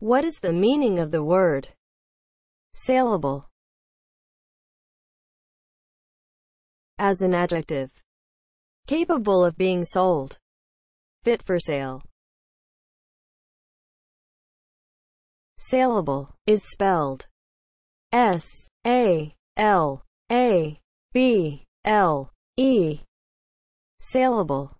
What is the meaning of the word salable as an adjective? Capable of being sold. Fit for sale. Salable is spelled S A L A B L E. Salable